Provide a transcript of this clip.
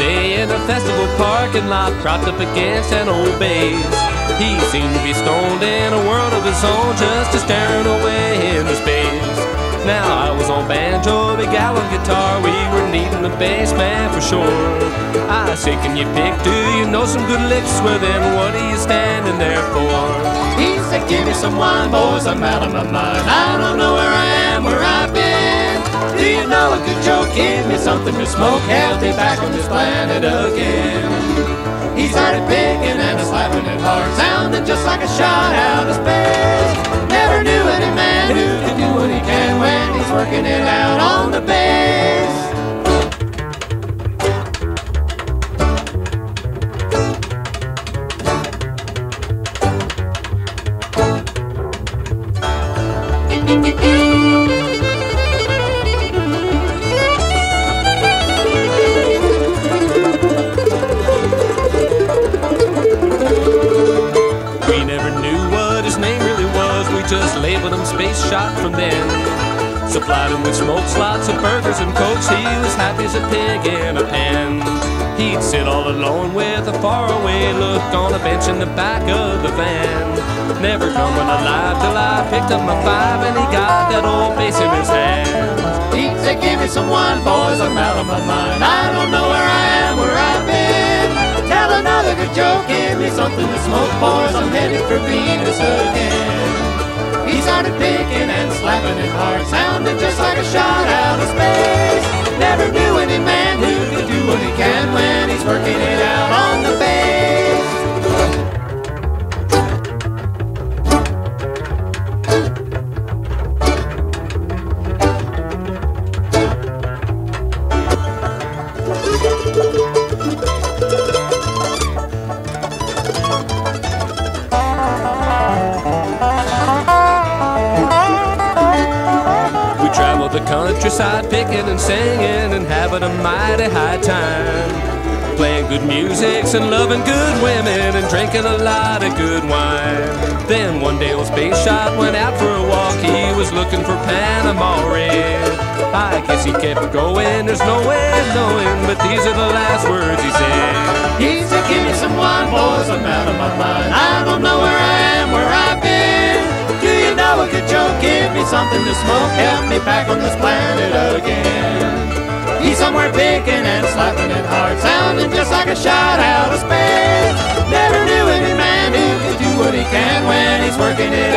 in a festival parking lot, propped up against an old bass. He seemed to be stoned in a world of his own, just a staring away into space. Now I was on banjo, big gallon guitar, we were needing a bass man for sure. I say, can you pick? Do you know some good licks? Well then, what are you standing there for? He said, give me some wine, boys, I'm out of my mind. I don't know where I am, Give me something to smoke, healthy back on this planet again. He started picking and slapping it hard, sounding just like a shot out of space. Just labeled him Space Shot from then. Supplied him with smokes, lots of burgers and cokes, he was happy as a pig in a pen. He'd sit all alone with a faraway look on a bench in the back of the van. Never coming alive till I picked up my five and he got that old bass in his hand. He said, give me some wine, boys, I'm out of my mind. I don't know where I am, where I've been. Tell another good joke, give me something to smoke, boys, I'm headed for Venus again. Started picking and slapping it hard, Sounded just like a shot out of space. Never knew any man who could do what he can when he's working The countryside picking and singing and having a mighty high time. Playing good music and loving good women and drinking a lot of good wine. Then one day old Space Shot went out for a walk. He was looking for Panama Red. I guess he kept going, there's no way of knowing, but these are the last words he said. He said, give me some wine, boys, I'm out of my mind. I don't Give me something to smoke, help me back on this planet again. He's somewhere picking and slapping it hard, sounding just like a shot out of space. Never knew any man who could do what he can when he's working it